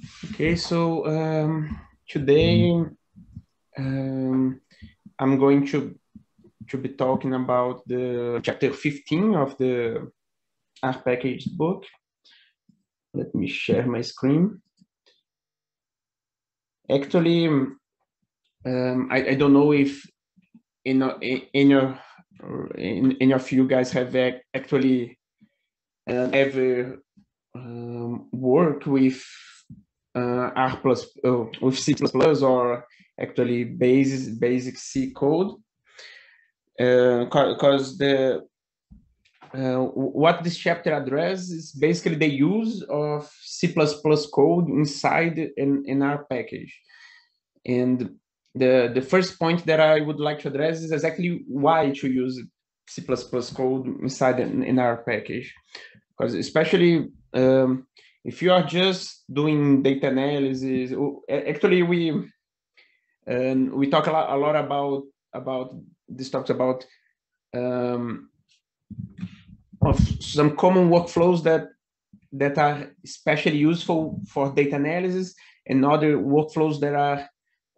Okay, so um, today um, I'm going to to be talking about the chapter 15 of the R package book. Let me share my screen. Actually, um, I, I don't know if in in in, in of you guys have actually uh, ever um, worked with R plus uh, with C plus plus or actually basic basic C code because uh, the uh, what this chapter addresses is basically the use of C++ plus code inside an, an R package. And the, the first point that I would like to address is exactly why to use C++ plus code inside an, an R package. Because especially um, if you are just doing data analysis, actually we um, we talk a lot, a lot about about this talks about um, of some common workflows that that are especially useful for data analysis and other workflows that are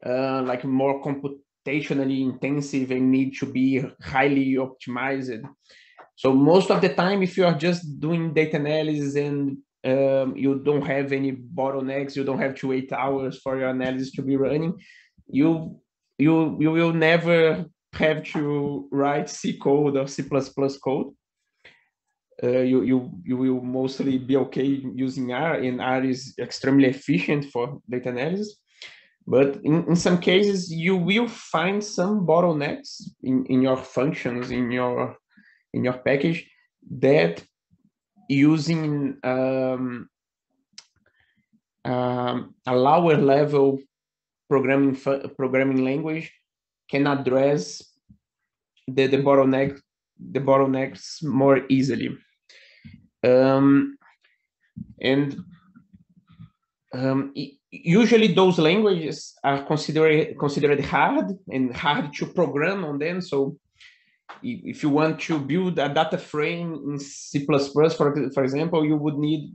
uh, like more computationally intensive and need to be highly optimized. So most of the time, if you are just doing data analysis and um, you don't have any bottlenecks, you don't have to wait hours for your analysis to be running, you you you will never have to write C code or C++ code. Uh, you, you, you will mostly be okay using R, and R is extremely efficient for data analysis. But in, in some cases, you will find some bottlenecks in, in your functions, in your in your package, that using um, um, a lower level programming programming language can address the, the bottleneck the bottlenecks more easily. Um, and um, usually those languages are considered considered hard and hard to program on them. So if you want to build a data frame in C++, for, for example, you would need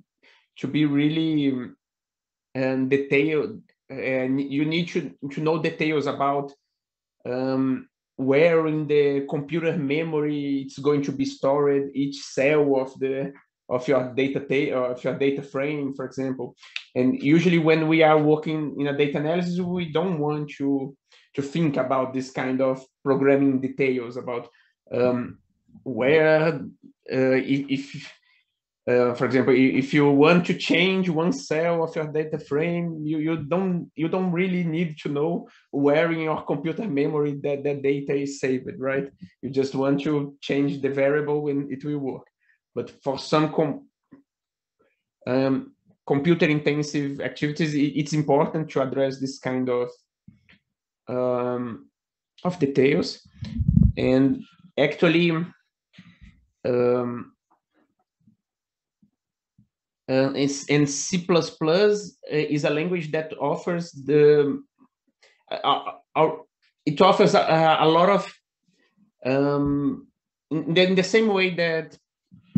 to be really um, detailed and you need to, to know details about um, where in the computer memory it's going to be stored each cell of the of your data of your data frame, for example. And usually when we are working in a data analysis, we don't want to to think about this kind of programming details about um, where uh, if uh, for example, if you want to change one cell of your data frame, you, you don't you don't really need to know where in your computer memory that that data is saved, right? You just want to change the variable and it will work. But for some com um, computer intensive activities, it, it's important to address this kind of um, of details. And actually, um, uh, and C++ uh, is a language that offers the uh, uh it offers a, a lot of um, in, the, in, the, same way that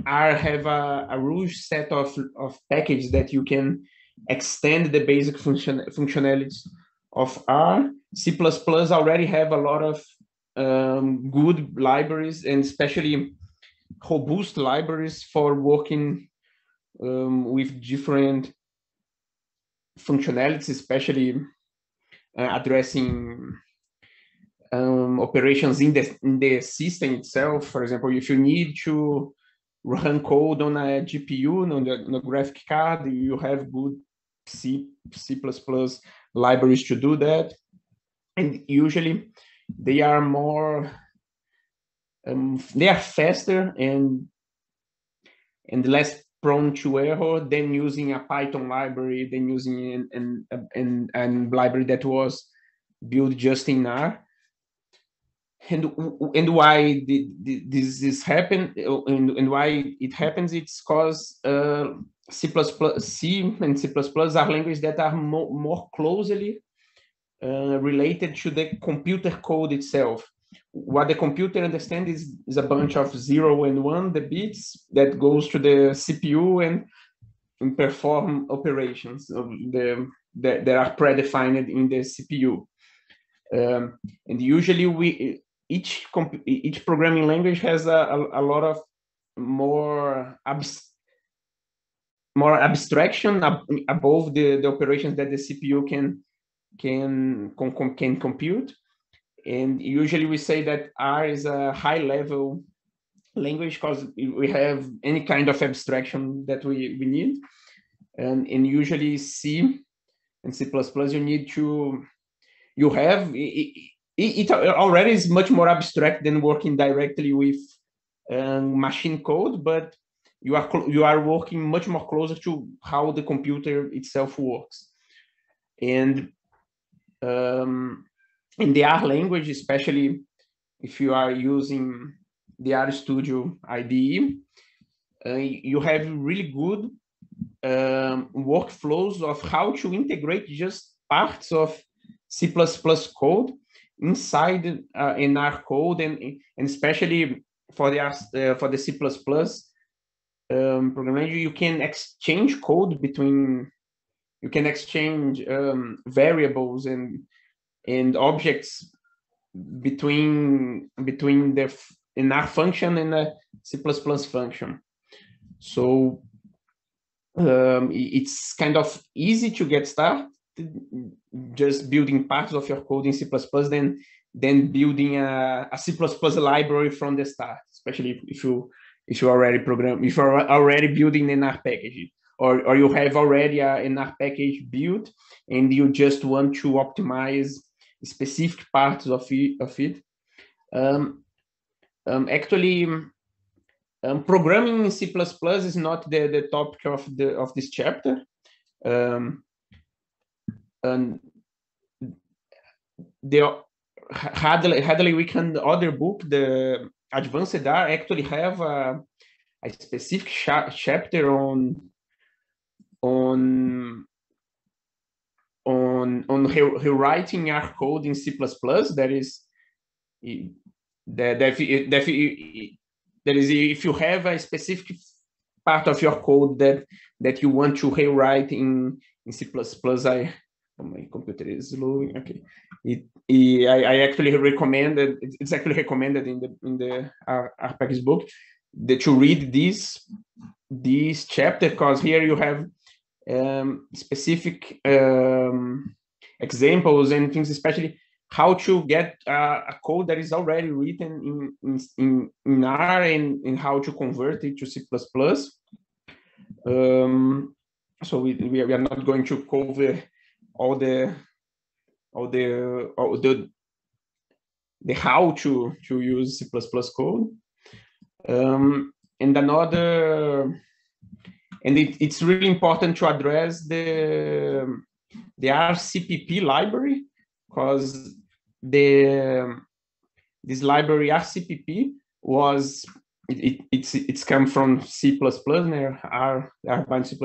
R have a, a huge set of, of packages that you can extend the basic function functionalities of R. C++ already have a lot of um, good libraries and especially robust libraries for working um, with different functionalities, especially uh, addressing um, operations in the in the system itself. For example, if you need to run code on a GPU on the, on the graphic card, you have good C C++ libraries to do that, and usually they are more um, they are faster and and less prone to error than using a Python library, than using an, an, an, an library that was built just in R. And, and why did this is happen and, and why it happens, it's because uh, C++, C and C++ plus are languages that are more, more closely uh, related to the computer code itself what the computer understands is, is a bunch of zero and one, the bits that goes to the CPU and in perform operations the, that, that are predefined in the CPU. Um, and usually we each each programming language has a, a, a lot of more abs more abstraction ab above the, the operations that the CPU can can can compute. And usually we say that R is a high level language because we have any kind of abstraction that we, we need. And, and usually C and C++, you need to, you have, it, it, already is much more abstract than working directly with um, machine code, but you are you are working much more closer to how the computer itself works. And um, in the R language, especially if you are using the R Studio IDE, uh, you have really good um, workflows of how to integrate just parts of C++ code inside uh, in R code, and, and especially for the uh, for the C++ um, programming, you can exchange code between you can exchange um, variables and and objects between between the in R function and a C++ function. So um, it's kind of easy to get started just building parts of your code in C++ than then building a, a C++ library from the start, especially if, if you if you already program if you're already building an R package or, or you have already a, an R package built and you just want to optimize specific parts of it. Of it. Um, um, actually, um, programming in C++ is not the, the topic of the of this chapter. Um, and the Hadley, Hadley Wickham other book, the Advanced R, actually have a, a specific chapter on on on on rewriting our code in C++. That is that that, that, that is if you have a specific part of your code that that you want to rewrite in in C++. I oh, my computer is slow. Okay, it, it I, I actually recommended. It's actually recommended in the in the R package book that you read this this chapter because here you have um, specific um, examples and things, especially how to get uh, a code that is already written in, in, in, R and, and how to convert it to C++. Um, so we, we are not going to cover all the all the all the the how to to use C++ code. Um, and another and it, it's really important to address the the RCPP library because the this library RCPP was it, it, it's it's come from C++ R R bind C++.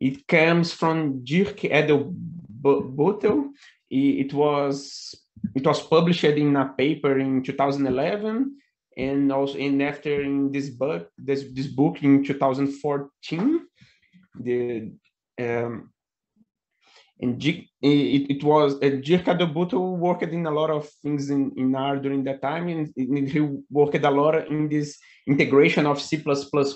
It comes from Dirk Eddelbuettel. It, it was it was published in a paper in 2011 and also and after in this book this this book in 2014 the um and G, it, it was uh, Dirk Eddelbuettel worked in a lot of things in, in R during that time and, and he worked a lot in this integration of C++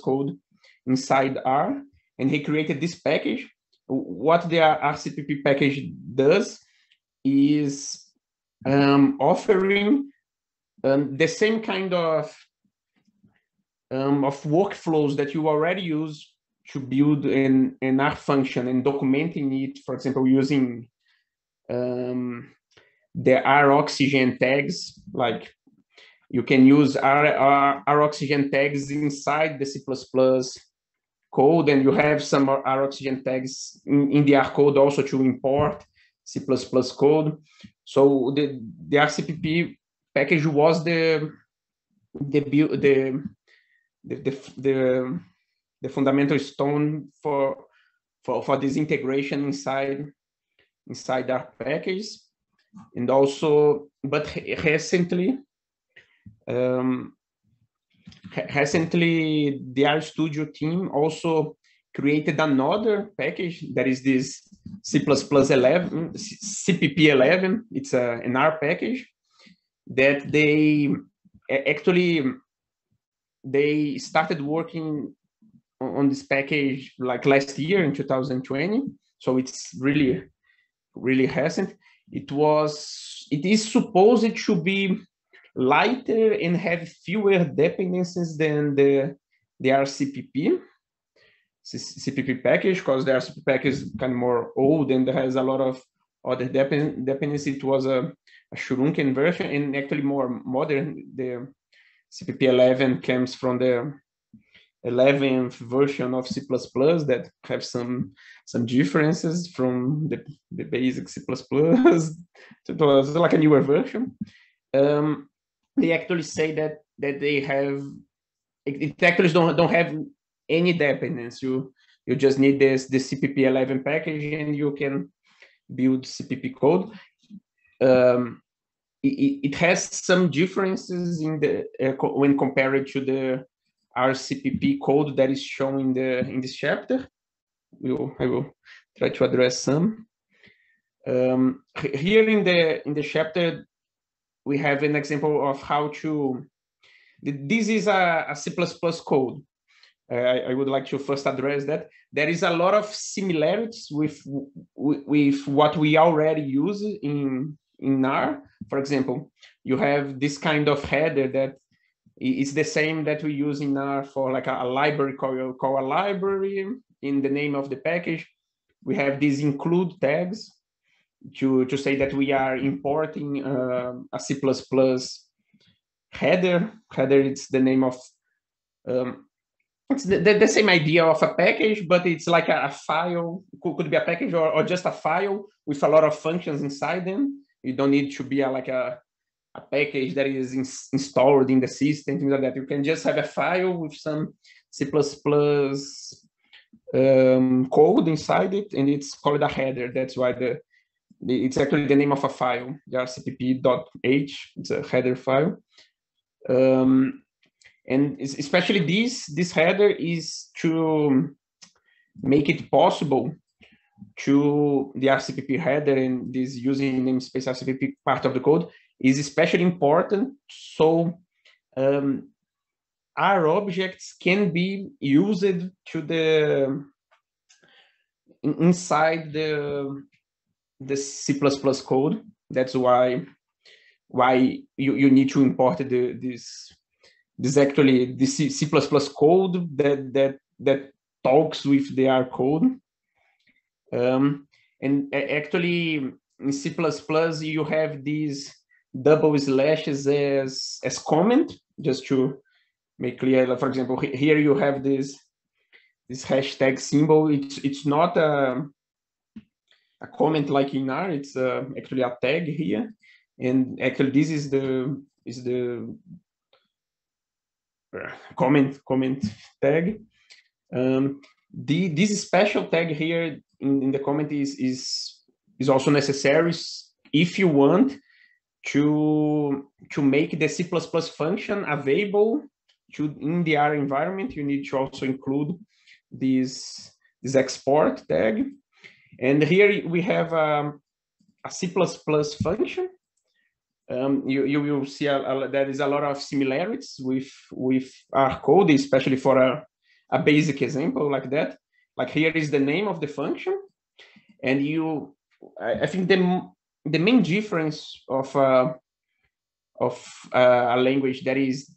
code inside R and he created this package. What the RCPP package does is um, offering um, the same kind of um, of workflows that you already use to build an, an R function and documenting it, for example, using um, the R oxygen tags, like you can use R, R, R oxygen tags inside the C++ code, and you have some R oxygen tags in, in the R code also to import C++ code. So the, the RCPP package was the the the the the, the, fundamental stone for for for this integration inside inside our package and also but recently um, recently the RStudio team also created another package that is this C++ 11, CPP11. It's a, an R package that they actually they started working on this package like last year in 2020 so it's really really recent. It was it is supposed to be lighter and have fewer dependencies than the the rcpp cpp package because the rcpp package is kind of more old and has a lot of other depend dependencies it was a, a shrunken version and actually more modern the cpp11 comes from the 11th version of C++ that have some some differences from the, the basic C++. it was like a newer version. Um, they actually say that that they have it, it actually don't don't have any dependence. You you just need this the CPP11 package and you can build CPP code. Um, it, it has some differences in the uh, when compared to the RCPP code that is shown in the in this chapter. We'll, I will try to address some. Um, here in the in the chapter, we have an example of how to. This is a, a C++ code. I, I, would like to first address that. There is a lot of similarities with with what we already use in in R. For example, you have this kind of header that it's the same that we use in R for like a, a library call, call a library in the name of the package. We have these include tags to, to say that we are importing uh, a C++ header. Header it's the name of, um, it's the, the, the, same idea of a package, but it's like a, a file, could, could, be a package or, or just a file with a lot of functions inside them. You don't need to be a, like a, a package that is in, installed in the system, things like that. You can just have a file with some C++ um, code inside it, and it's called a header. That's why the, the it's actually the name of a file, rcpp.h. It's a header file. Um, and especially this, this header is to make it possible to the RCPP header and this using namespace RCPP part of the code is especially important so um, our objects can be used to the inside the the C++ code. That's why why you, you need to import the this this actually the C, code that that that talks with the R code. Um, and actually in C++ you have these double slashes as as comment just to make clear. For example here you have this this hashtag symbol. It's it's not a a comment like in R it's uh, actually a tag here. And actually this is the is the comment comment tag um, the this special tag here in, in the comment is is is also necessary if you want to to make the C++ function available to in the R environment, you need to also include this this export tag. And here we have um, a C++ function. Um, you, you will see a, a, there is a lot of similarities with with our code, especially for a, a basic example like that. Like here is the name of the function, and you, I, I think the the main difference of uh, of uh, a language that is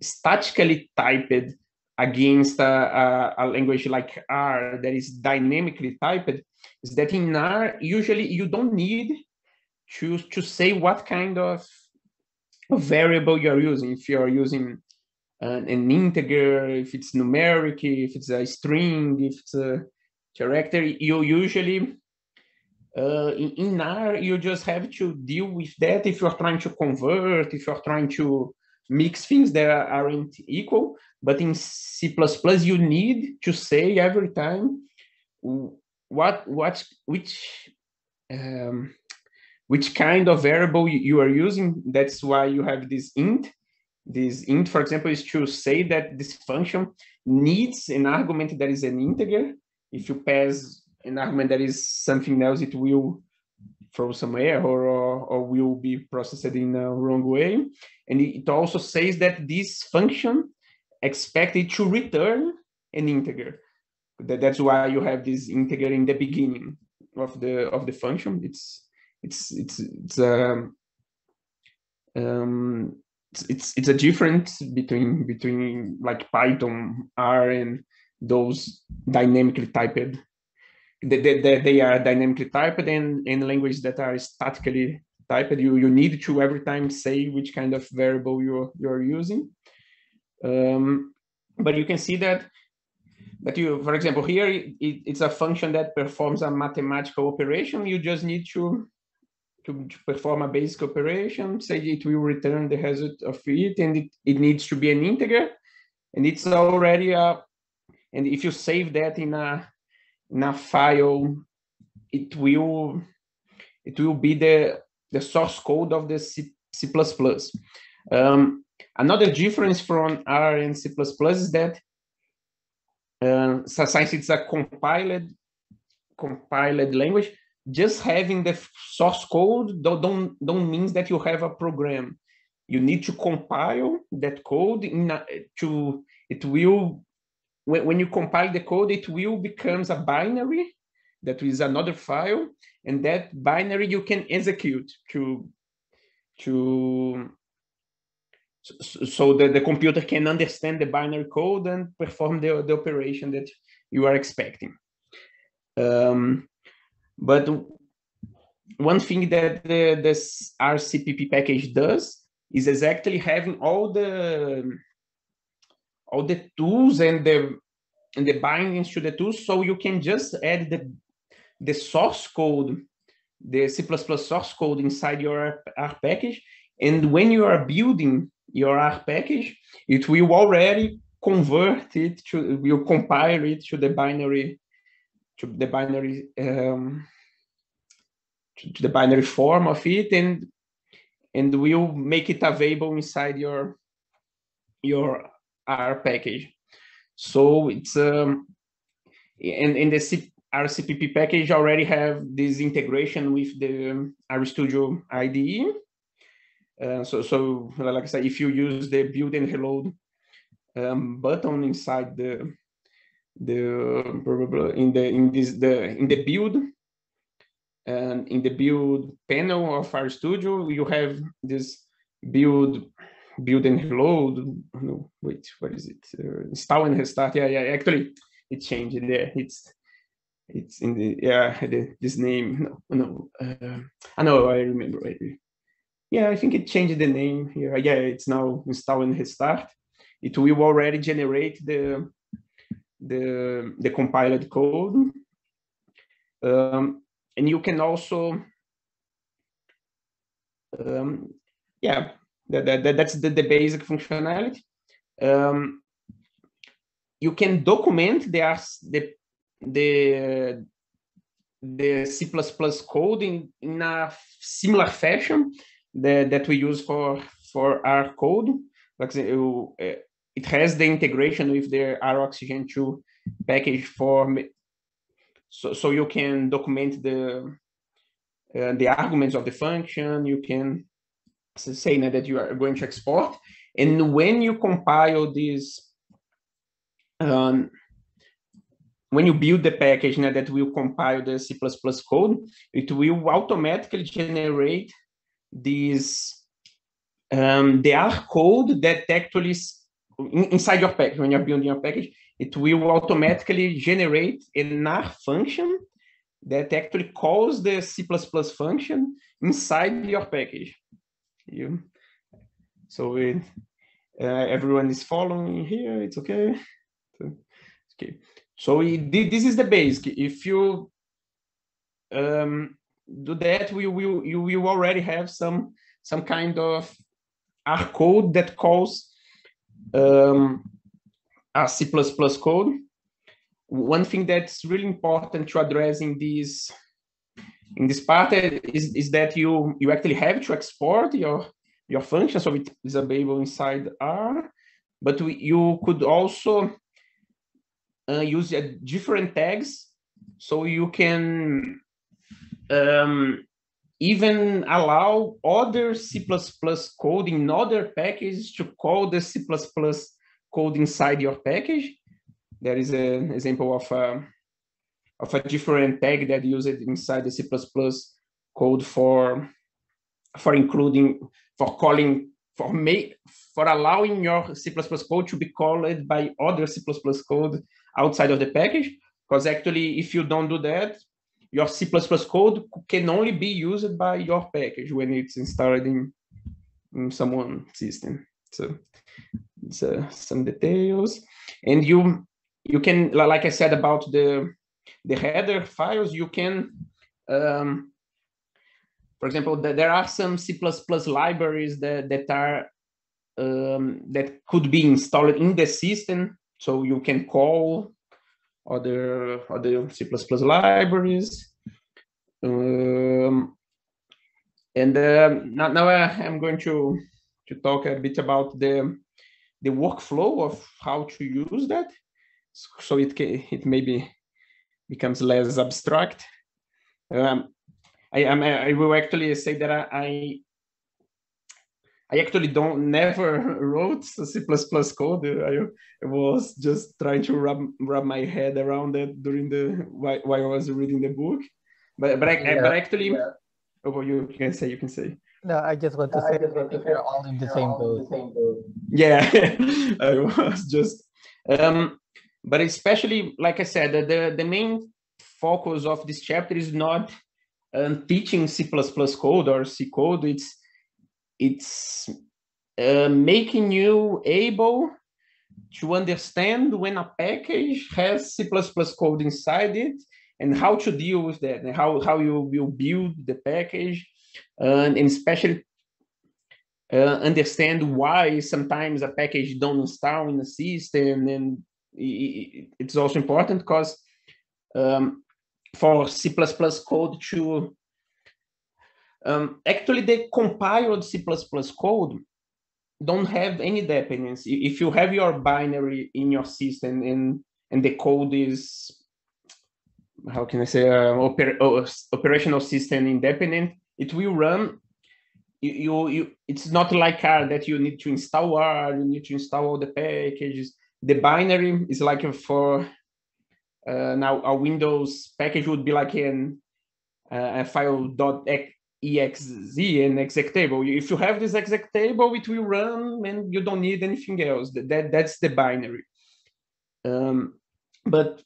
statically typed against a, a, language like R that is dynamically typed is that in R usually you don't need to to say what kind of variable you're using. If you're using an, an integer, if it's numeric, if it's a string, if it's a character, you usually uh, in, in R, you just have to deal with that if you're trying to convert, if you're trying to mix things that aren't equal. But in C++, you need to say every time what what which um, which kind of variable you are using. That's why you have this int this int, for example, is to say that this function needs an argument that is an integer. If you pass an argument that is something else, it will throw some error or, or will be processed in a wrong way. And it also says that this function expected to return an integer. That, that's why you have this integer in the beginning of the of the function. It's it's it's it's um, um it's, it's it's a difference between between like Python, R, and those dynamically typed. They, they, they are dynamically typed and in languages that are statically typed. You you need to every time say which kind of variable you're you're using. Um, but you can see that that you, for example, here it, it's a function that performs a mathematical operation. You just need to to, to, perform a basic operation, say it will return the result of it, and it, it needs to be an integer, and it's already a, and if you save that in a in a file, it will it will be the the source code of the C, C++. Um, another difference from R and C++ is that uh, since it's a compiled compiled language, just having the source code don't, don't, means that you have a program. You need to compile that code in a, to, it will, when, when you compile the code, it will becomes a binary that is another file, and that binary you can execute to, to so, that the, the computer can understand the binary code and perform the, the operation that you are expecting. Um, but one thing that the, this RCPP package does is exactly having all the all the tools and the and the bindings to the tools, so you can just add the the source code, the C++ source code inside your R package, and when you are building your R package, it will already convert it to will compile it to the binary to the binary um, to the binary form of it and and we'll make it available inside your your R package. So it's um and in the C, RCPP package already have this integration with the RStudio IDE. Uh, so so like I said, if you use the build and reload um, button inside the the probably in the in this the in the build and in the build panel of RStudio you have this build build and reload no wait what is it? Uh, install and restart yeah yeah actually it changed there it's it's in the yeah the, this name no no uh, i know i remember yeah i think it changed the name here yeah it's now install and restart. It will already generate the the, the compiled code. Um, and you can also, um, yeah, that, that, that's the, the basic functionality. Um, you can document the, the, the, the C++ code in, in a similar fashion that, that we use for, for our code. Like uh, it has the integration with the ROxygen 2 package for so, so you can document the uh, the arguments of the function you can say that you are going to export. And when you compile this um, when you build the package now that will compile the C++ code, it will automatically generate this um, the R code that actually inside your package, when you're building your package, it will automatically generate an R function that actually calls the C++ function inside your package. You, so it, uh, everyone is following here. It's okay. So, okay. So it, this is the basic. If you um, do that, we will you will already have some some kind of R code that calls um, a C++ code. One thing that's really important to address in this in this part is, is that you you actually have to export your your function, so it is available inside R. But we, you could also uh, use uh, different tags, so you can um, even allow other C++ code in other packages to call the C++ code inside your package. There is an example of a, of a different tag that used inside the C++ code for for including for calling for make for allowing your C++ code to be called by other C++ code outside of the package. Because actually, if you don't do that, your C++ code can only be used by your package when it's installed in, in system. So some details, and you you can like I said about the the header files, you can um, for example, there are some C++ libraries that, that are um, that could be installed in the system, so you can call other other C++ libraries. Um, and uh, now, now I'm going to to talk a bit about the the workflow of how to use that, so it can, it maybe becomes less abstract. Um, I am I will actually say that I I actually don't never wrote C++ code. I, I was just trying to wrap wrap my head around it during the while, while I was reading the book. But but, I, yeah. but actually, yeah. oh, you can say you can say. No, I just want to no, say that we're all in the same boat. Yeah, I was just. Um, but especially, like I said, the the main focus of this chapter is not um, teaching C++ code or C code. It's it's uh, making you able to understand when a package has C++ code inside it and how to deal with that and how, how you will build the package and, and especially uh, understand why sometimes a package don't install in the system and it's also important because um, for C++ code to um, actually the compiled C++ code don't have any dependency. If you have your binary in your system and and the code is how can I say uh, oper operational system independent, it will run. You, you, you it's not like R that you need to install R, you need to install all the packages. The binary is like for uh, now a Windows package would be like an uh, a file dot exe and executable. If you have this executable, it will run and you don't need anything else. That, that's the binary. Um, but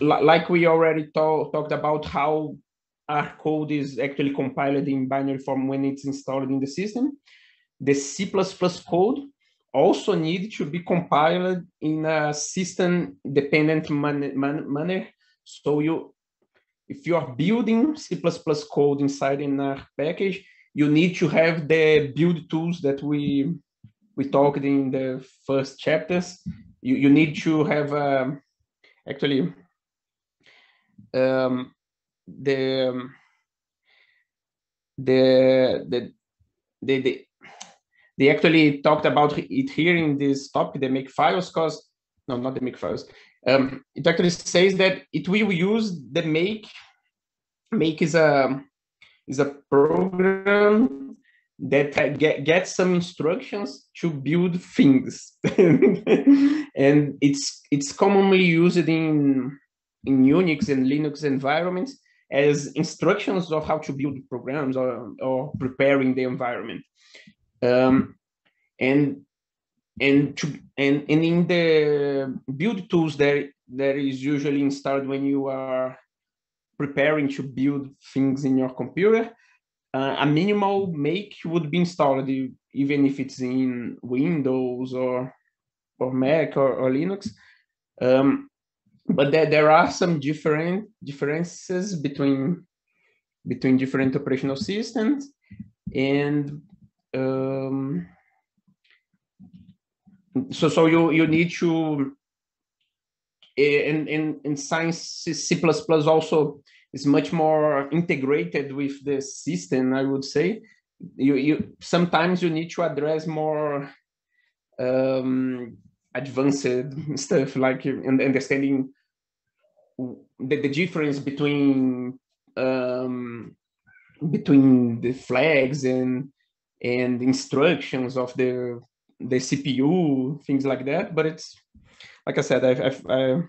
like we already talk, talked about how our code is actually compiled in binary form when it's installed in the system, the C++ code also need to be compiled in a system dependent man man manner. So you if you are building C++ code inside in a package, you need to have the build tools that we we talked in the first chapters. You, you need to have um, actually um, the, the, the the the they actually talked about it here in this topic, the make files, because no, not the make files. Um, it actually says that it will use the make. Make is a is a program that get, gets some instructions to build things, and it's it's commonly used in in Unix and Linux environments as instructions of how to build programs or, or preparing the environment. Um, and and to and, and in the build tools there there is usually installed when you are preparing to build things in your computer uh, a minimal make would be installed even if it's in windows or or mac or, or linux. Um, but there, there are some different differences between between different operational systems. And um, so so you you need to in in in science C++ plus also is much more integrated with the system I would say. You you sometimes you need to address more um, advanced stuff like understanding the, the difference between um, between the flags and and instructions of the the CPU, things like that. But it's like I said, I I,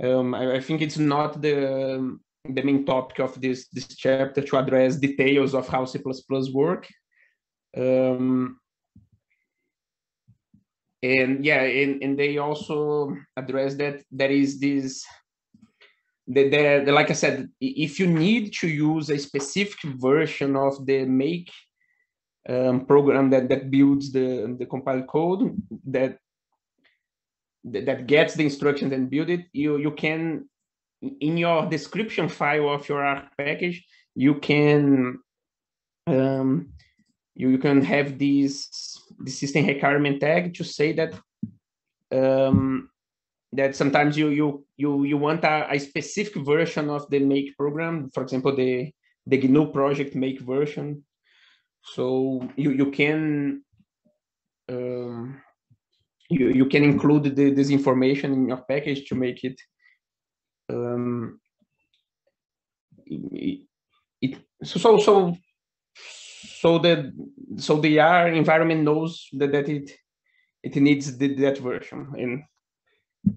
I, um, I, I think it's not the the main topic of this this chapter to address details of how C++ work. Um, and yeah, and, and they also address that there is this the, the, the, like I said, if you need to use a specific version of the make um, program that, that builds the, the compiled code that that gets the instructions and build it, you you can in your description file of your Arch package, you can um, you, you can have this the system requirement tag to say that um, that sometimes you you you you want a, a, specific version of the make program for example the the gnu project make version so you you can um, you you can include the, this information in your package to make it um, it, it so so so the so the R environment knows that, that it it needs the, that version. And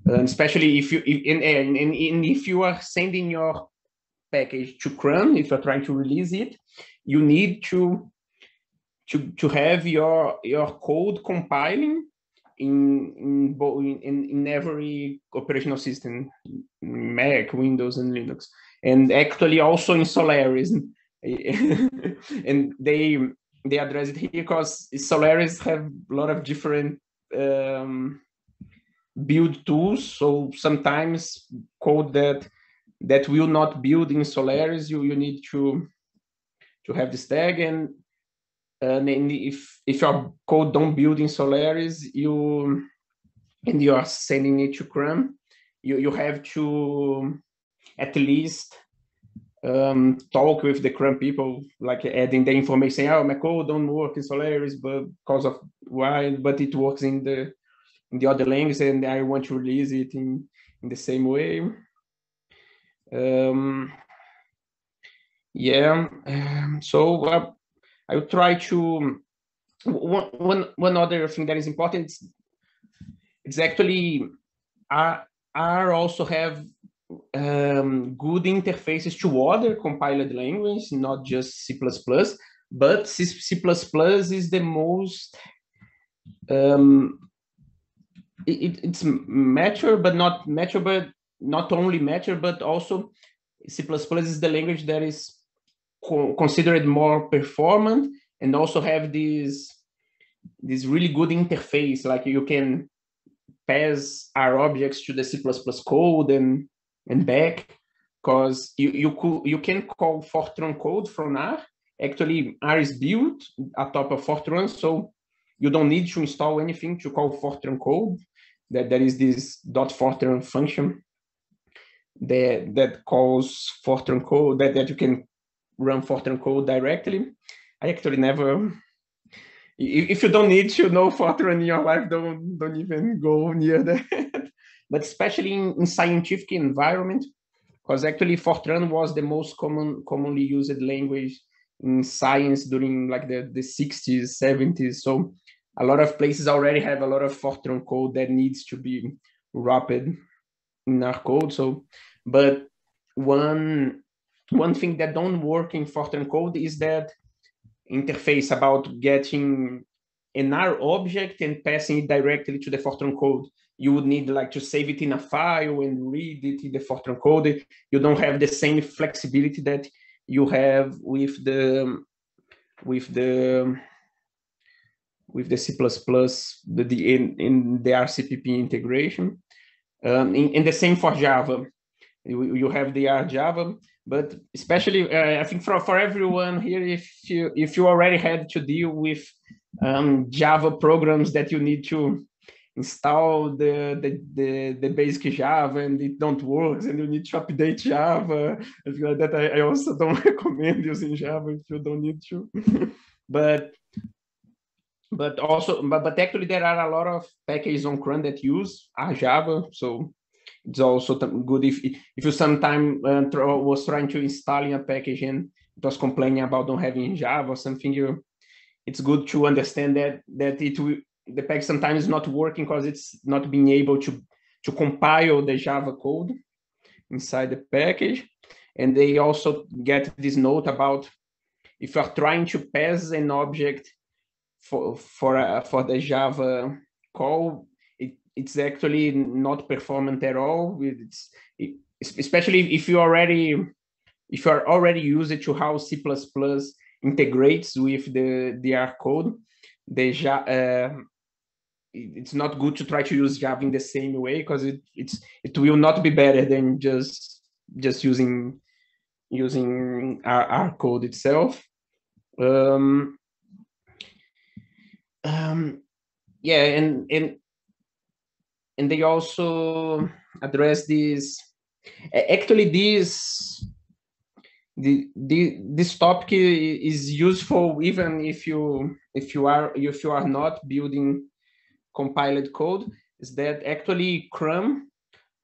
um, especially if you and, and, and if you are sending your package to CRAN if you're trying to release it you need to to to have your your code compiling in in in, in every operational system mac windows and linux and actually also in solaris and they they address it here because solaris have a lot of different um, build tools. So sometimes code that that will not build in Solaris, you, you need to to have this tag. And, and if if your code don't build in Solaris, you and you are sending it to CRAN, you, you have to at least um, talk with the CRAN people, like adding the information, oh, my code don't work in Solaris, but because of why, but it works in the in the other language and I want to release it in, in the same way. Um, yeah, um, so uh, I will try to, one, one, one other thing that is important, it's actually, R, R also have um, good interfaces to other compiled languages, not just C++, but C++ is the most um, it, it's mature, but not mature, but not only mature, but also C++ is the language that is co considered more performant and also have this this really good interface. Like you can pass R objects to the C++ code and and back, because you you could you can call Fortran code from R. Actually, R is built atop of Fortran, so you don't need to install anything to call Fortran code that there is this dot Fortran function that that calls Fortran code that, that you can run Fortran code directly. I actually never if you don't need to know Fortran in your life, don't don't even go near that. but especially in, in scientific environment, because actually Fortran was the most common commonly used language in science during like the, the 60s, 70s. So a lot of places already have a lot of Fortran code that needs to be wrapped in our code. So, but one one thing that don't work in Fortran code is that interface about getting an R object and passing it directly to the Fortran code. You would need like to save it in a file and read it in the Fortran code. You don't have the same flexibility that you have with the with the with the C++, the, the in, in the RCPP integration. Um, in, the same for Java, you, you have the R Java, but especially uh, I think for, for everyone here, if you if you already had to deal with um, Java programs that you need to install the, the, the, the basic Java and it don't work and you need to update Java. I Like that, I, I also don't recommend using Java if you don't need to. but but also but, but actually there are a lot of packages on CRAN that use Java, so it's also good if if you sometime uh, was trying to install a package and it was complaining about not having Java or something. You, it's good to understand that that it will the package sometimes is not working because it's not being able to to compile the Java code inside the package. And they also get this note about if you're trying to pass an object for for uh, for the Java call, it's actually not performant at all. It's it, especially if you already if you are already used to how C++ integrates with the the R code, the uh, it's not good to try to use Java in the same way because it it's it will not be better than just just using using our code itself. Um, um, yeah, and and and they also address this. Actually, this the, the this topic is useful even if you if you are if you are not building compiled code is that actually CRAN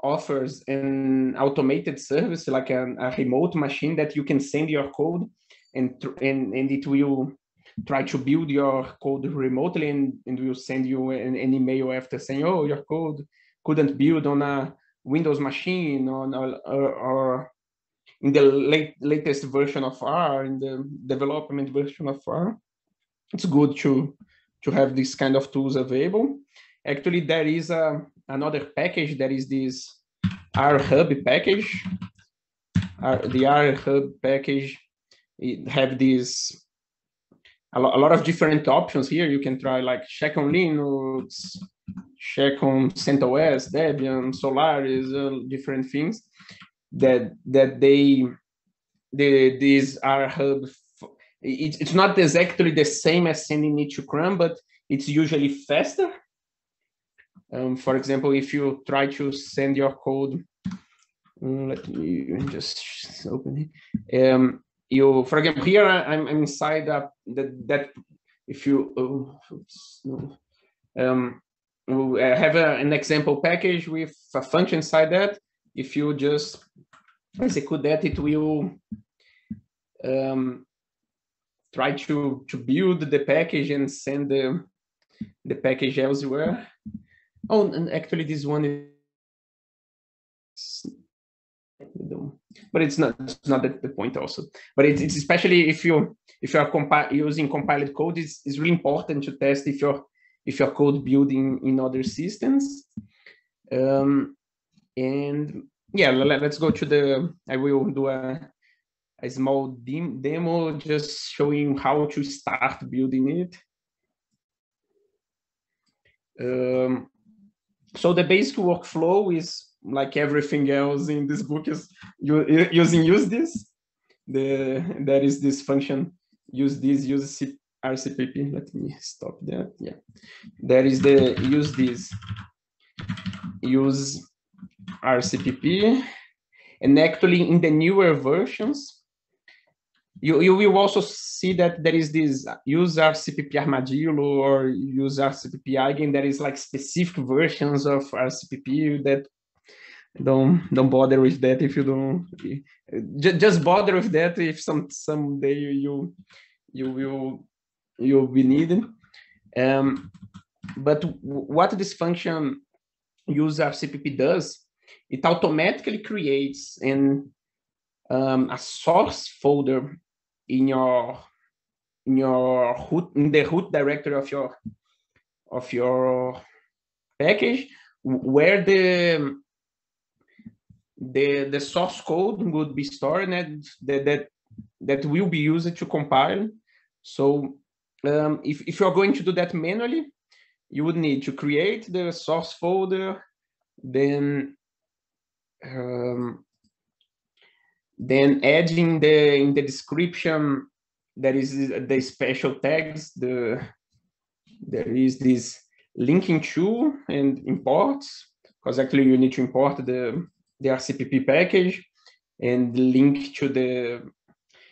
offers an automated service like a, a remote machine that you can send your code and and, and it will try to build your code remotely and, and we'll send you an, an email after saying, oh, your code couldn't build on a Windows machine on or, or, or in the late, latest version of R, in the development version of R. It's good to to have this kind of tools available. Actually, there is a, another package that is this R Hub package. R, the R Hub package it have this a, lo a lot of different options here. You can try like check on Linux, check on CentOS, Debian, Solaris, uh, different things that that they the these are hub. It's it's not exactly the same as sending it to CRAN, but it's usually faster. Um, for example, if you try to send your code, um, let me just open it. Um, you, for example, here I'm, I'm inside that, that if you, no. um, have a, an example package with a function inside that. If you just execute that, it will um, try to, to build the package and send the, the package elsewhere. Oh, and actually this one is but it's not it's not the, the point also. But it's, it's especially if you if you are compi- using compiled code it's, it's really important to test if your if your code building in other systems. Um, and yeah let, us go to the i will do a a small dem- demo just showing how to start building it. Um, so the basic workflow is like everything else in this book is using use this. The there is this function use this use RCPP. Let me stop that. Yeah, there is the use this use RCPP, and actually in the newer versions, you, you will also see that there is this use RCPP armadillo or use RCPP Eigen. There is like specific versions of RCPP that don't don't bother with that if you don't just bother with that if some someday you you will you'll be needed. Um, but what this function use RCPP does it automatically creates an um, a source folder in your in your root in the root directory of your of your package where the the the source code would be stored that that that will be used to compile. So um, if if you're going to do that manually, you would need to create the source folder, then um, then adding the in the description there is the special tags. The there is this linking to and imports, because actually you need to import the, the RCPP package and link to the,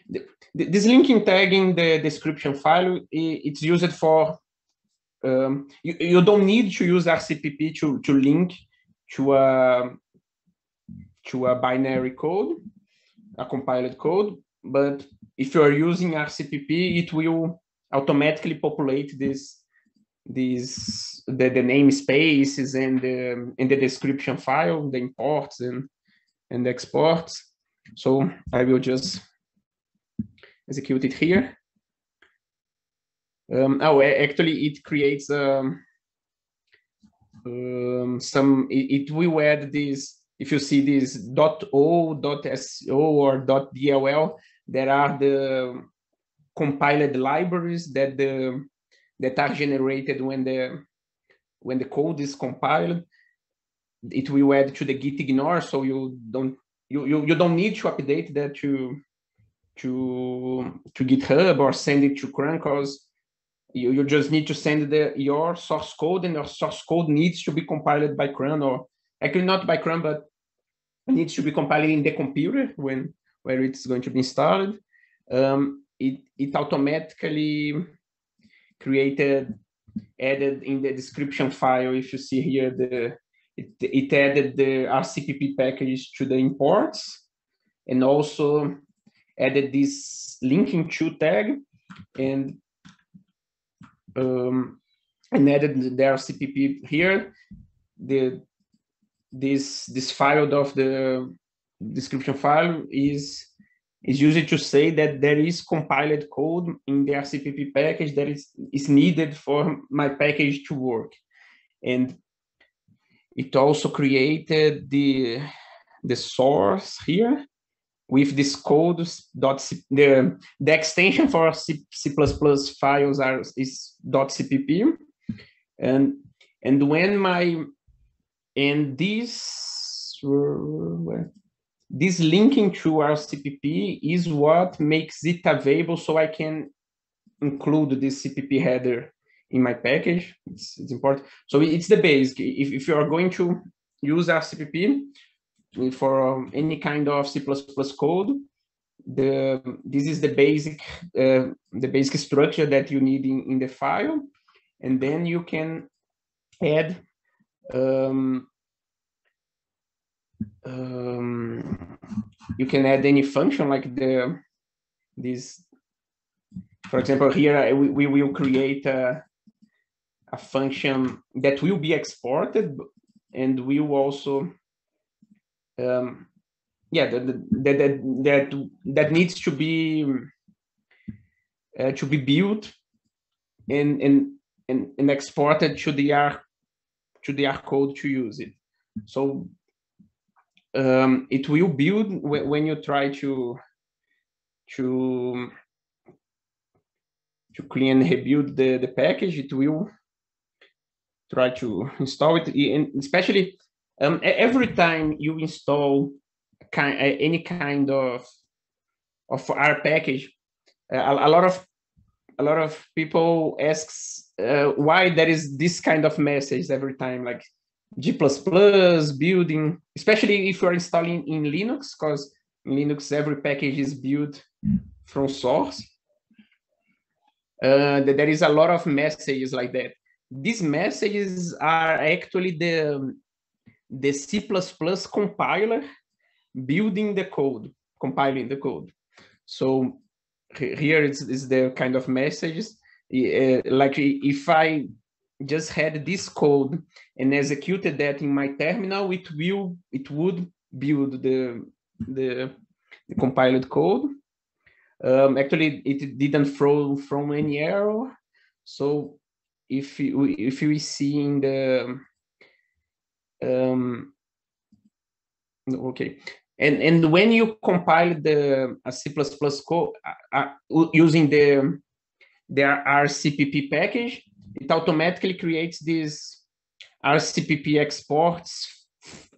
the this linking tag in the description file, it's used for, um, you, you don't need to use RCPP to, to link to a, to a binary code, a compiled code, but if you are using RCPP, it will automatically populate this these the, the namespaces and the in the description file, the imports and and exports. So I will just execute it here. Um, oh, actually, it creates um, um, some. It, it, will add this. If you see this dot .o, dot .so, or dot .dll, there are the compiled libraries that the that are generated when the when the code is compiled. It will add to the git ignore, so you don't you, you, you don't need to update that to to to GitHub or send it to because you, you just need to send the your source code and your source code needs to be compiled by CRAN or actually not by CRAN but needs to be compiled in the computer when where it's going to be installed. Um, it it automatically created, added in the description file, if you see here, the it, it added the RCPP package to the imports and also added this linking to tag and um, and added the RCPP here. The this this file of the description file is is used to say that there is compiled code in the RCPP package that is, is needed for my package to work. And it also created the, the source here with this code dot C, the, the extension for C, C++ files are is dot .cpp. And, and when my, and this, where, this linking to RCPP is what makes it available so I can include this CPP header in my package. It's, it's important. So it's the basic. If, if you are going to use RCPP for any kind of C++ code, the this is the basic uh, the basic structure that you need in, in the file, and then you can add um, um, you can add any function like the this for example here we, we will create a, a function that will be exported and we will also um, yeah that, that that that that needs to be uh, to be built and and and, and exported to the R to the R code to use it. So um, it will build when you try to to to clean and rebuild the, the package, it will try to install it. And especially um, every time you install kind, any kind of of R package, a, a, lot of a lot of people asks uh, why there is this kind of message every time, like G++ building, especially if you're installing in Linux, because in Linux every package is built from source. Uh, there is a lot of messages like that. These messages are actually the, the C++ plus compiler building the code, compiling the code. So here is, is the kind of messages. Uh, like if I just had this code and executed that in my terminal, it will it would build the the, the compiled code. Um, actually, it didn't throw from any error. So if you, if we see in the um, okay, and and when you compile the a C++ code uh, uh, using the the RCPP package, it automatically creates this RCPP exports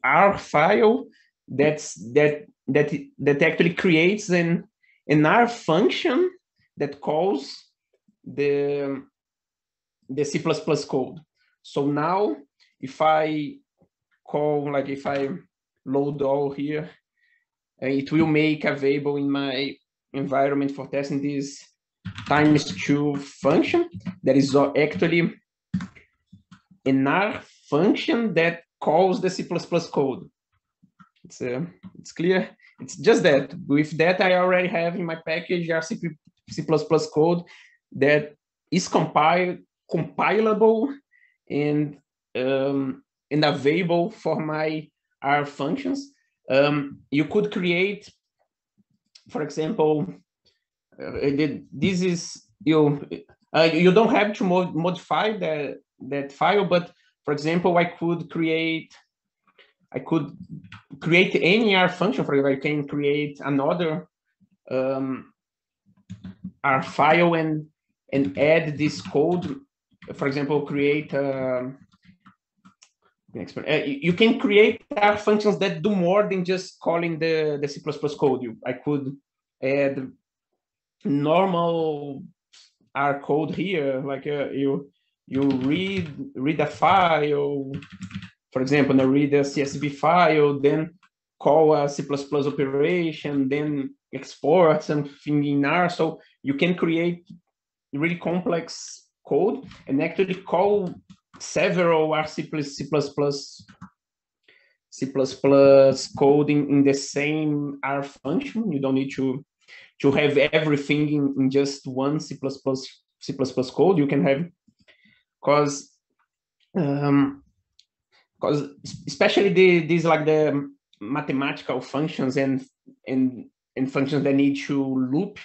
R file that's that that that actually creates an an R function that calls the the C++ code. so now if I call, like if I load all here, uh, it will make available in my environment for testing this times two function that is actually an R function that calls the C++ code. It's, uh, it's clear. It's just that. With that, I already have in my package R C++ code that is compiled, compilable and um, and available for my R functions. Um, you could create, for example, uh, this is you. Uh, you don't have to mod modify that that file, but for example, I could create. I could create any R function. For example, I can create another um, R file and and add this code. For example, create. Uh, you can create R functions that do more than just calling the, the C++ code. You, I could add normal R code here, like uh, you you read read a file, for example, now read a CSV file, then call a C++ operation, then export something in R. So you can create really complex code and actually call several R C++, C++, C++ code in, in the same R function. You don't need to to have everything in, in just one C++ plus C++ plus code. You can have because um, because especially the these like the mathematical functions and and and functions that need to loop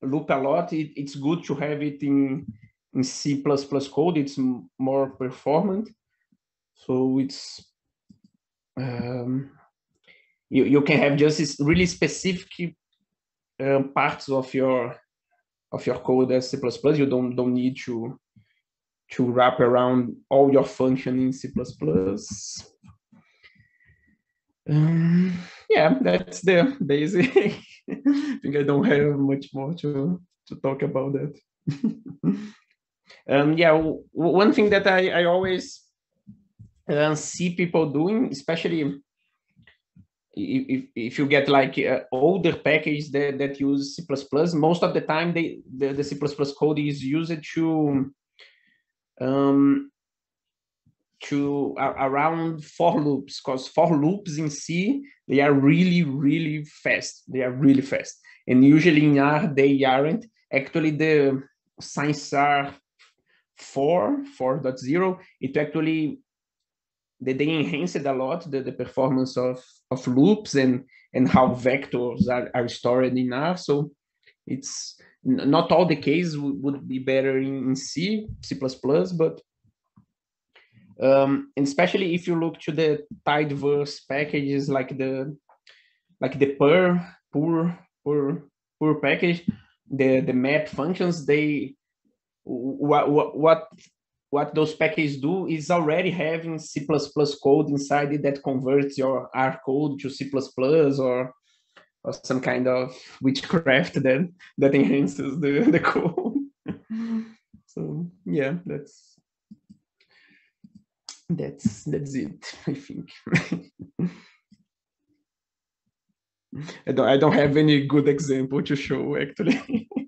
loop a lot. It, it's good to have it in in C++ plus code. It's more performant. So it's um, you you can have just really specific uh, parts of your of your code as C++. You don't don't need to to wrap around all your function in C++. Um, yeah, that's the basic. I think I don't have much more to to talk about that. um, yeah, one thing that I I always uh, see people doing, especially if, if you get like uh, older package that, that use C++, most of the time they the, the C++ code is used to um, to uh, around for loops because for loops in C they are really really fast. They are really fast, and usually in R they aren't. Actually, the Science R 4 4.0 it actually they, they enhanced a lot the, the performance of, of loops and, and how vectors are, are stored in R. So it's not all the case would be better in, C, C++, but um, especially if you look to the tidyverse packages like the like the pur pur pur purrr package, the the map functions they what what what what those packages do is already having C++ code inside it that converts your R code to C++ or or some kind of witchcraft that that enhances the, the code. Mm-hmm. so yeah, that's that's that's it, I think. I don't I don't have any good example to show actually.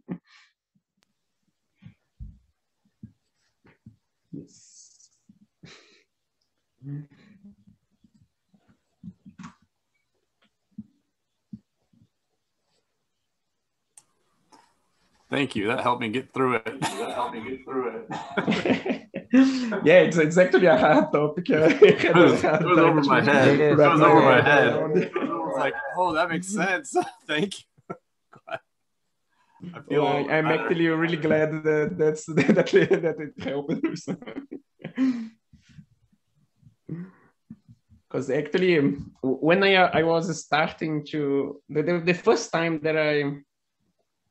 Thank you. That helped me get through it. that helped me get through it. yeah, it's, it's actually a hard topic. it was, it was over my head. It, was over my head. It like, oh, that makes sense. Thank you. I feel well, I'm better. actually really glad that that's that that it helped. Because actually, when I I was starting to the, the, the first time that I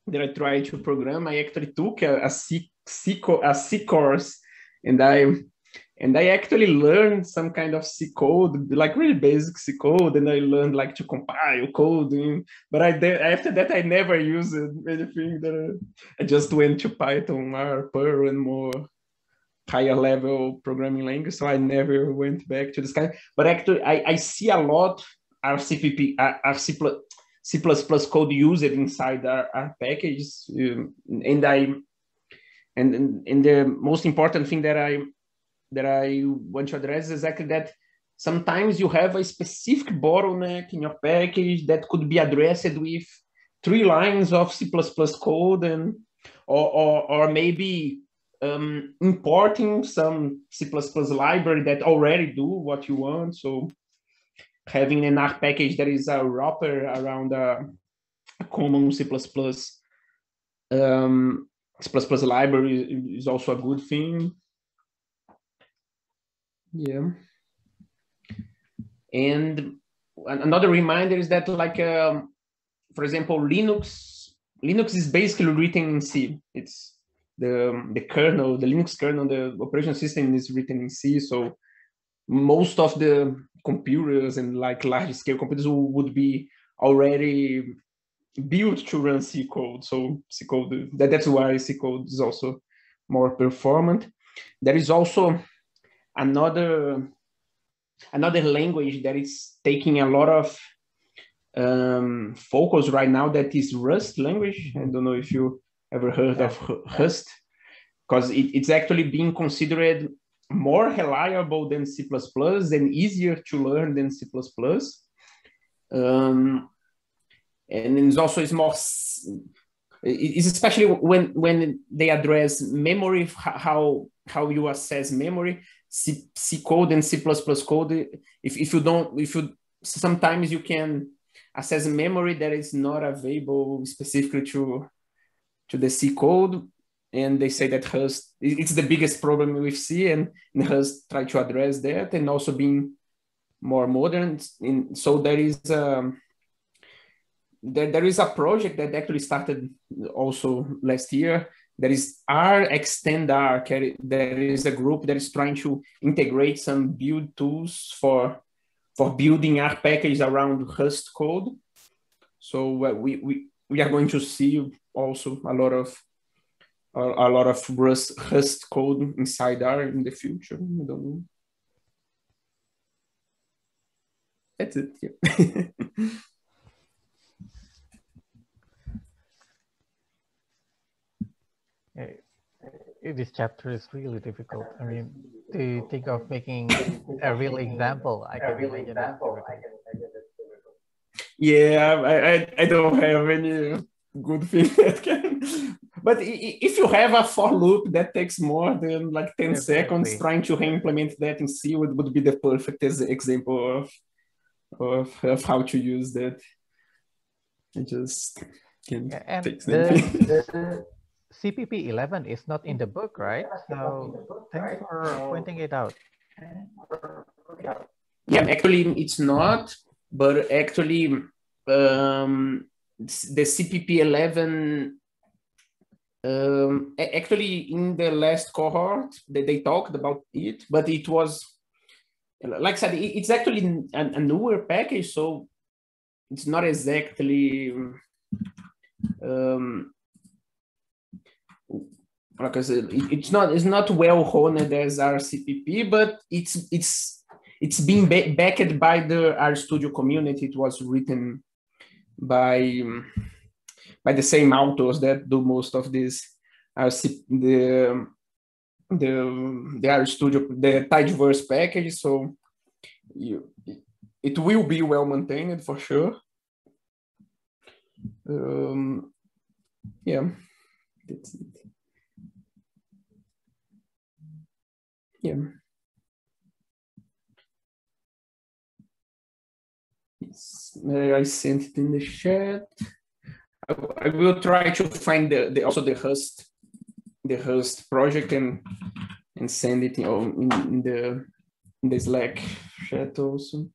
that I tried to program, I actually took a, a C, C, a C course and I and I actually learned some kind of C code, like really basic C code, and I learned like to compile coding. But I after that I never used anything. That I, I just went to Python, or Perl, and more higher level programming language, so I never went back to this kind. But actually, I, I see a lot RCPP, RC C++ code used inside our, our packages, um, and I and, and the most important thing that I that I want to address is exactly that sometimes you have a specific bottleneck in your package that could be addressed with three lines of C++ code and or, or, or maybe um, importing some C++ library that already do what you want. So having an R package that is a wrapper around a, a common C++ um, C++ library is also a good thing. Yeah. And another reminder is that like, um, for example, Linux, Linux is basically written in C. It's the, the kernel, the Linux kernel, the operation system is written in C. So most of the computers and like large scale computers would be already built to run C code. So C code, that, that's why C code is also more performant. There is also another another language that is taking a lot of um, focus right now that is Rust language. I don't know if you ever heard of Rust, because it, it's actually being considered more reliable than C++ and easier to learn than C++. Um, and it's also it's more it's especially when when they address memory how how you assess memory C, C code and C++ code if, if you don't if you sometimes you can assess memory that is not available specifically to to the C code and they say that Rust it's the biggest problem with C and, and Rust try to address that and also being more modern in, so there is um, there, there is a project that actually started also last year. There is R Extend R. There is a group that is trying to integrate some build tools for for building R packages around Rust code. So uh, we, we we are going to see also a lot of a, a lot of Rust Rust code inside R in the future. I don't know. That's it. Yeah. Eh, this chapter is really difficult. I mean, to think of making a real example, I can really imagine that. Yeah, I, I, I don't have any good thing that can. But if you have a for loop that takes more than like 10 Definitely. seconds, trying to re-implement that in C would, would be the perfect example of, of, of how to use that. I just can yeah, fix the, CPP 11 is not in the book, right? So thanks for pointing it out. Yeah, actually it's not, but actually um, the CPP 11 um, actually in the last cohort they, they talked about it, but it was like I said, it's actually a, a newer package, so it's not exactly um, like I said, it's not it's not well honed as RCPP, but it's it's it's being backed by the RStudio community. It was written by by the same authors that do most of this RC, the the the studio the Tidyverse package. So you, it will be well maintained for sure. Um, yeah, that's it. Yeah. I sent it in the chat. I, will try to find the, the also the host the host project and and send it in, in, in the in the Slack chat also.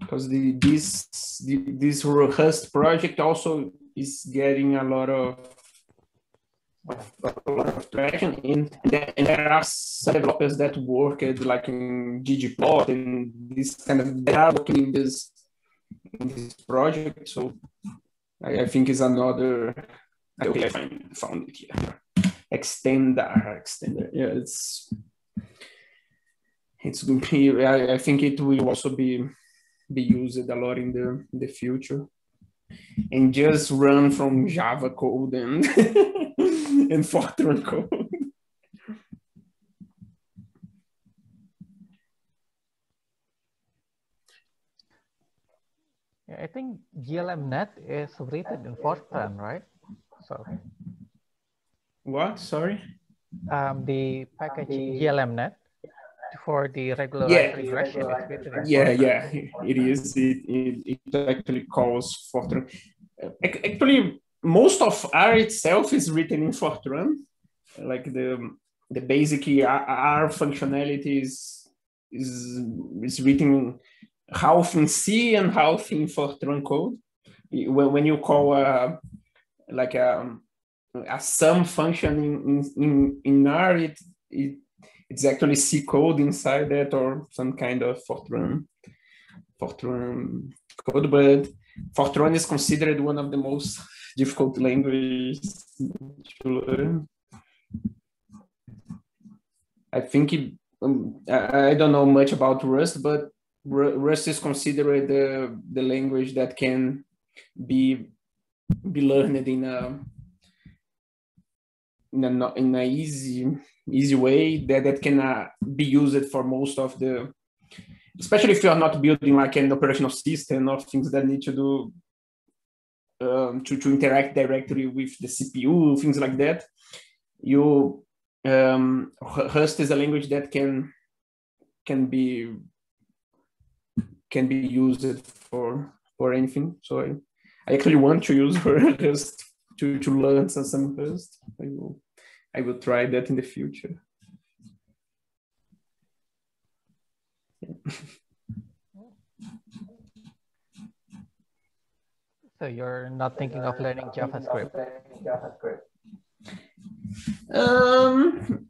Because the this the, this host project also is getting a lot of a lot of traction in and there are developers that work at like in ggplot and this kind of they are working in this in this project so I, I think is another Okay, I find, found it here. extendr, extendr. Yeah, it's it's going to be. I, I think it will also be be used a lot in the in the future. And just run from Java code and and Fortran code. I think GLMNet is written in Fortran, right? So. What? Sorry. Um, the package GLMNet for the regular yeah. regression Yeah, yeah, it is. It, it, it actually calls Fortran. Actually, most of R itself is written in Fortran. Like the the basic R functionality is is, is written half in C and half in Fortran code. When, when you call a, like a, a sum function in, in, in R, it, it, it's actually C code inside that or some kind of Fortran, Fortran code, but Fortran is considered one of the most difficult languages to learn. I think it, um, I, don't know much about Rust, but Rust is considered the, the language that can be be learned in a in a, in a easy easy way that, that can uh, be used for most of the especially if you are not building like an operational system or things that need to do um, to, to interact directly with the CPU, things like that. You um, Rust is a language that can can be can be used for for anything. So I, I actually want to use Rust to, to learn some, some Rust. I will I will try that in the future. So you're not thinking of learning JavaScript? Um,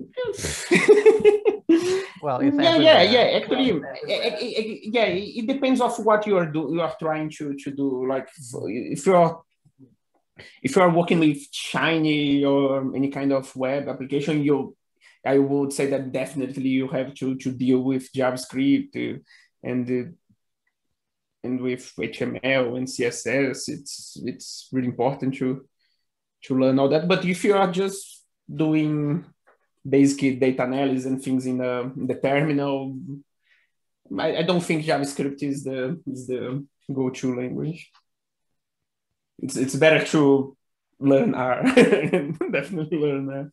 well yeah yeah yeah actually yeah it depends of what you are do you are trying to to do like if you're if you are working with shiny or any kind of web application you i would say that definitely you have to to deal with javascript and and with html and css it's it's really important to to learn all that but if you are just doing basic data analysis and things in the, in the terminal. I, I, don't think JavaScript is the is the go-to language. It's it's better to learn R, definitely learn R.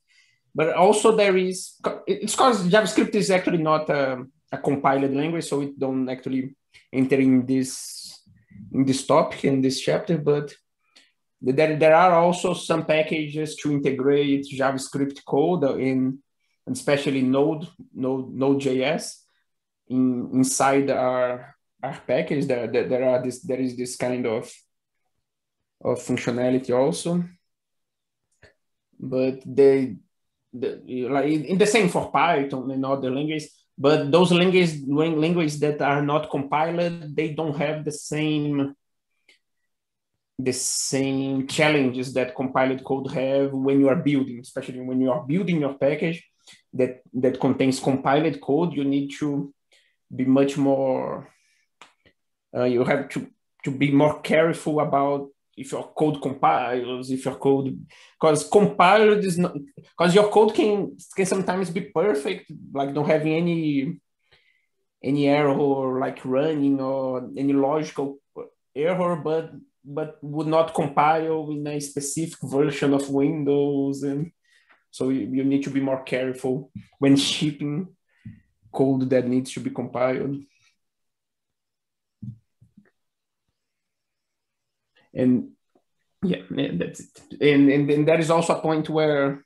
But also there is it's because JavaScript is actually not a, a compiled language, so it don't actually enter in this in this topic in this chapter. But there, there are also some packages to integrate JavaScript code in, especially Node, Node, Node.js in, inside our, our package. There, there, there are this, there is this kind of, of functionality also. But they, the, like in the same for Python and other languages, but those languages, languages that are not compiled, they don't have the same the same challenges that compiled code have when you are building, especially when you are building your package that, that contains compiled code, you need to be much more, uh, you have to, to be more careful about if your code compiles, if your code, because compiled is not, because your code can, can sometimes be perfect, like don't having any, any error or like running or any logical error, but but would not compile in a specific version of Windows. And so you, you need to be more careful when shipping code that needs to be compiled. And yeah, that's it. And, and then there is also a point where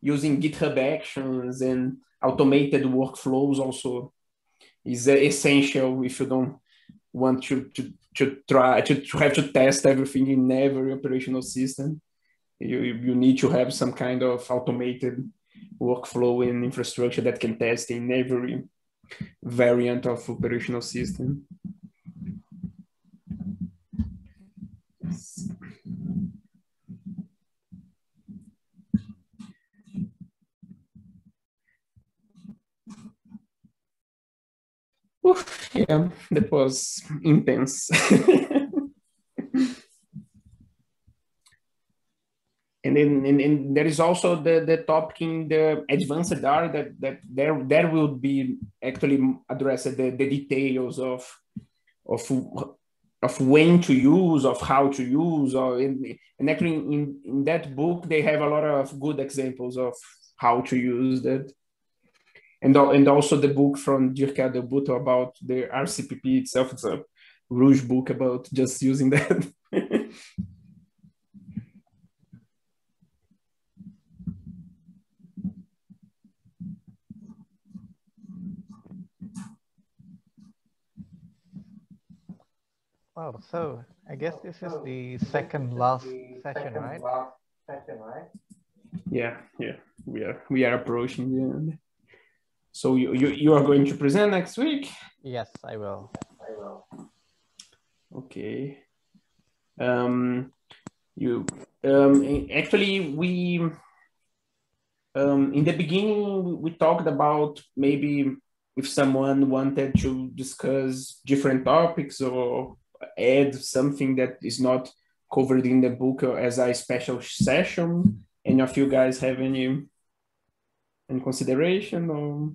using GitHub Actions and automated workflows also is essential if you don't want to, to to try to, to have to test everything in every operational system. You, you need to have some kind of automated workflow and infrastructure that can test in every variant of operational system. Yeah, that was intense. and then and, and, there is also the, the topic in the advanced R that, that there there will be actually addressed the, the details of of of when to use, of how to use, or in, and actually in, in that book they have a lot of good examples of how to use that. And, and also the book from Dirk Eddelbuettel about the RCPP itself. It's a Rouge book about just using that. Wow, so I guess this is the second last session, right? Yeah, yeah, we are we are approaching the end. So you you, you are going to present next week? Yes, I will. I will. Okay. Um, you um actually we um in the beginning we talked about maybe if someone wanted to discuss different topics or add something that is not covered in the book as a special session? Any of you guys have any any consideration or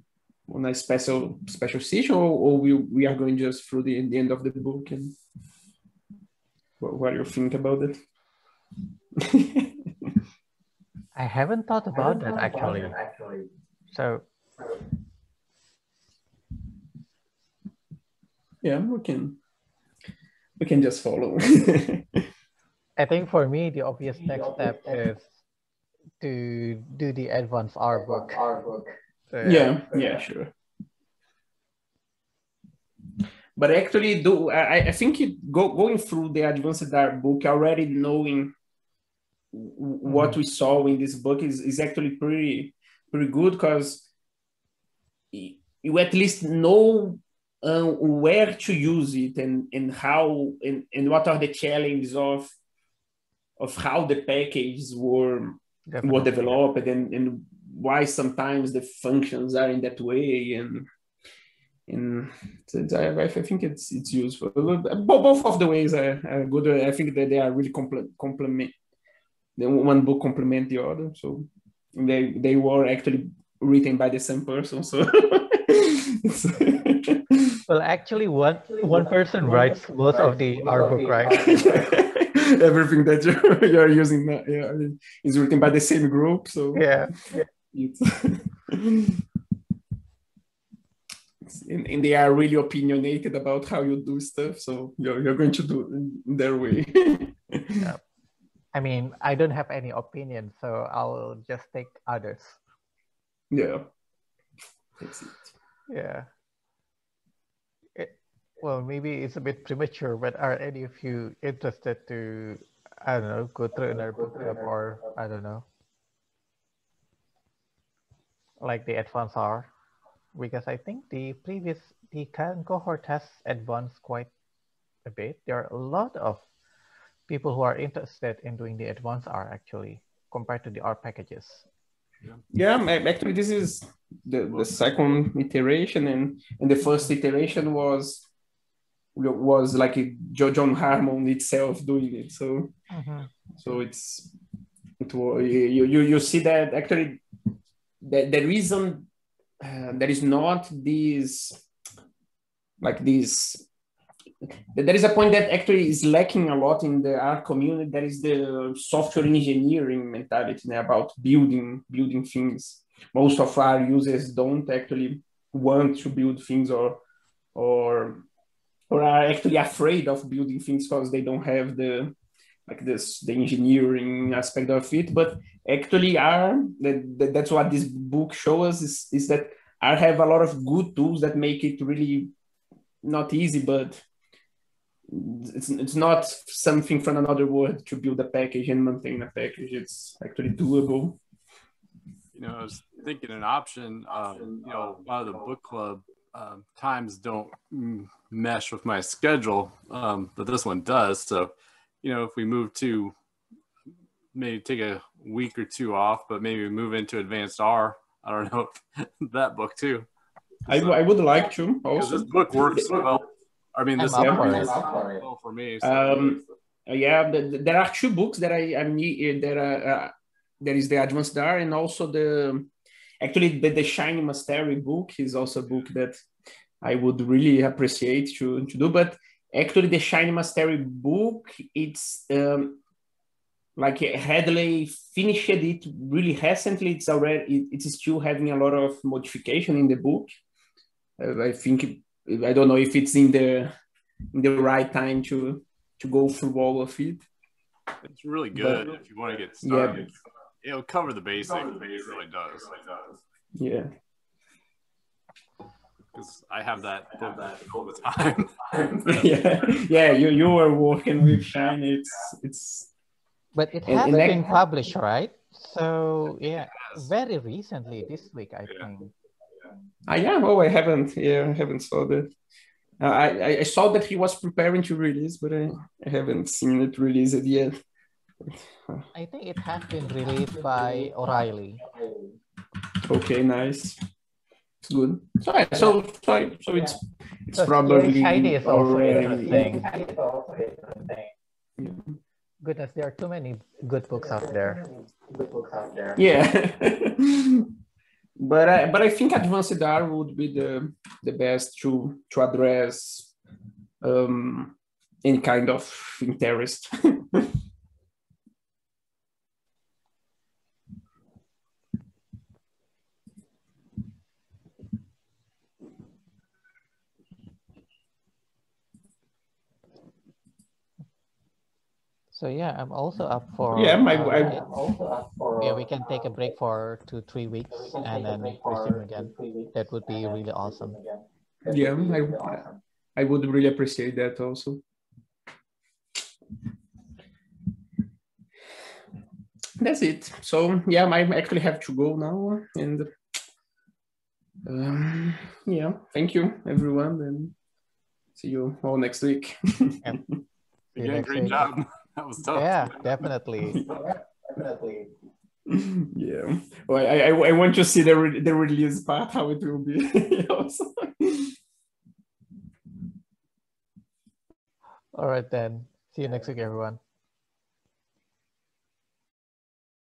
on a special special session, or, or we we are going just through the, the end of the book and what, what do you think about it? I haven't thought about that actually. actually. So yeah, we can we can just follow. I think for me, the obvious next step is to do the advanced R book. So, yeah, yeah, sure. But actually, do I, I think it, go, going through the advanced R book, already knowing what mm. we saw in this book is, is actually pretty pretty good because you at least know uh, where to use it and, and how and, and what are the challenges of of how the packages were Definitely. were developed and, and why sometimes the functions are in that way and and I, I think it's it's useful. Both of the ways are, are good. I think that they are really complement. The one book complement the other, so they they were actually written by the same person. So well, actually, one one person writes most of the art book, right? Everything that you're, you're using uh, yeah, is written by the same group. So yeah, it's, and, and, they are really opinionated about how you do stuff. So you're, you're going to do it their way. yeah. I mean, I don't have any opinion, so I'll just take others. Yeah. That's it. Yeah. Well, maybe it's a bit premature, but are any of you interested to, I don't know, go through another book club or, I don't know, like the advanced R? Because I think the previous, the current cohort has advanced quite a bit. There are a lot of people who are interested in doing the advanced R actually, compared to the R packages. Yeah, actually, this is the, the second iteration, and, and the first iteration was was like Jon Harmon itself doing it. So uh-huh. so it's it was you, you you see that actually the, the reason uh, there is not this like this there is a point that actually is lacking a lot in the R community. That is the software engineering mentality about building building things. Most of our users don't actually want to build things or or or are actually afraid of building things because they don't have the like this the engineering aspect of it but actually are that, that that's what this book shows us is, is that I have a lot of good tools that make it really not easy but it's, it's not something from another world to build a package and maintain a package it's actually doable you know i was thinking an option um, you know a lot of the book club um, times don't mesh with my schedule, um, but this one does. So, you know, if we move to maybe take a week or two off, but maybe move into advanced R, I don't know that book too. I, I would like to Because also. this book works well. I mean, this I'm for works well for me. So Um, Uh, yeah, the, the- there are two books that I I need. There are uh, there is the Advanced R and also the actually the, the Shiny Mastery book is also a book that I would really appreciate to to do. But actually, the Shiny Mastery book it's um, like Hadley finished it really recently. It's already it, it's still having a lot of modification in the book. Uh, I think I don't know if it's in the in the right time to to go through all of it. it's really good if you want to get started. Yeah. It'll cover the basics. It really does. Yeah. Because I have that book all the time. yeah. Yeah. You you were working with Shiny. It's it's But it has and that- been published, right? So yeah, very recently this week, I Yeah. think. ah yeah. Oh, I haven't. Yeah, I haven't saw that. Uh, I I- I saw that he was preparing to release, but I, I haven't seen it released yet. I think it has been released by O'Reilly. Okay, nice. It's good. So yeah, so so, so it's it's Because probably is also interesting. Goodness, there are too many good books out there. Yeah. but I, but I think advanced R would be the the best to to address um, any kind of interest. So yeah, I'm also up for. Yeah, my- uh, I- yeah, we can take a break for two, three weeks and then resume again. That would be really awesome. yeah, I, I would really appreciate that also. That's it. So yeah, I actually have to go now, and um, yeah, thank you everyone, and see you all next week. You did a next great week. job. That was tough. Yeah, definitely. Definitely. Yeah. Well, I, I, I want to see the, re- the release part, how it will be. also. All right then. See you next week, everyone.